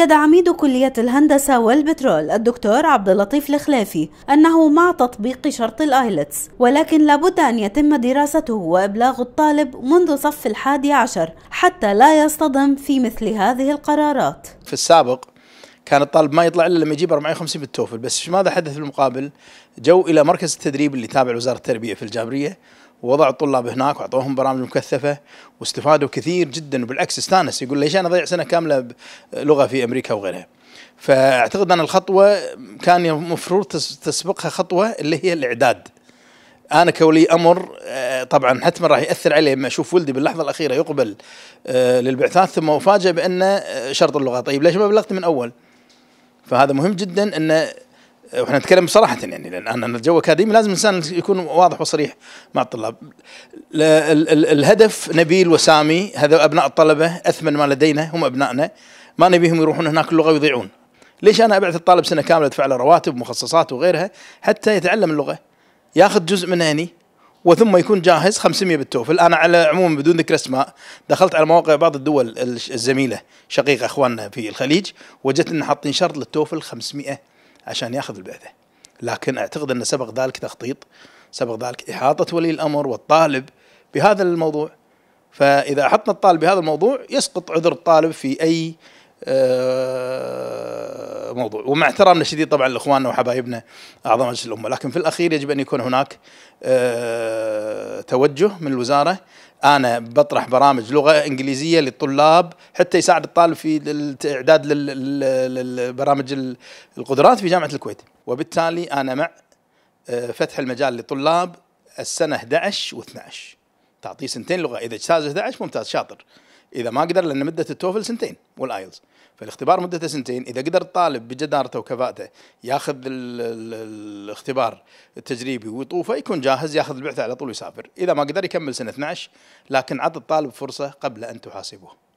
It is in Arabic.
أكد عميد كلية الهندسة والبترول الدكتور عبد اللطيف الخليفي أنه مع تطبيق شرط الآيلتس ولكن لابد أن يتم دراسته وإبلاغ الطالب منذ صف الحادي عشر حتى لا يصطدم في مثل هذه القرارات في السابق كان الطالب ما يطلع إلا لما يجيب 450 بالتوفل بس ماذا حدث في المقابل؟ جو إلى مركز التدريب اللي تابع لوزاره التربية في الجابرية ووضعوا الطلاب هناك وأعطوهم برامج مكثفة واستفادوا كثير جدا وبالعكس استانس يقول ليش أنا أضيع سنة كاملة لغه في أمريكا وغيرها. فأعتقد أن الخطوة كان المفروض تسبقها خطوة اللي هي الإعداد. أنا كولي أمر آه، طبعا حتما راح يأثر علي لما أشوف ولدي باللحظة الأخيرة يقبل آه، للبعثات ثم افاجئ بان آه، شرط اللغة طيب ليش ما بلغت من أول؟ فهذا مهم جدا أن وإحنا نتكلم بصراحه يعني لأن الجو أكاديمي لازم الإنسان يكون واضح وصريح مع الطلاب. الهدف نبيل وسامي هذا أبناء الطلبة أثمن ما لدينا هم أبنائنا ما نبيهم يروحون هناك اللغة ويضيعون. ليش أنا أبعث الطالب سنة كاملة أدفع له رواتب ومخصصات وغيرها حتى يتعلم اللغة ياخذ جزء من هني وثم يكون جاهز 500 بالتوفل أنا على عموم بدون ذكر أسماء دخلت على مواقع بعض الدول الزميلة شقيقة أخواننا في الخليج وجدت ان حاطين شرط للتوفل 500 عشان ياخذ البعثة. لكن أعتقد أن سبق ذلك تخطيط سبق ذلك إحاطة ولي الأمر والطالب بهذا الموضوع. فإذا أحطنا الطالب بهذا الموضوع يسقط عذر الطالب في أي آه، موضوع. ومع احترامنا الشديد طبعا لإخواننا وحبايبنا أعضاء مجلس الأمة. لكن في الأخير يجب أن يكون هناك آه، توجه من الوزارة. أنا بطرح برامج لغة إنجليزية للطلاب حتى يساعد الطالب في الإعداد للبرامج القدرات في جامعة الكويت. وبالتالي أنا مع آه، فتح المجال لطلاب السنة 11 و12 تعطيه سنتين لغة. إذا اجتاز 11 ممتاز شاطر. إذا ما قدر لأن مدة التوفل سنتين والآيلتس فالاختبار مدته سنتين. إذا قدر الطالب بجدارته وكفاءته ياخذ الاختبار التجريبي ويطوفه يكون جاهز ياخذ البعثة على طول ويسافر. إذا ما قدر يكمل سنة 12 لكن عط الطالب فرصة قبل أن تحاسبه.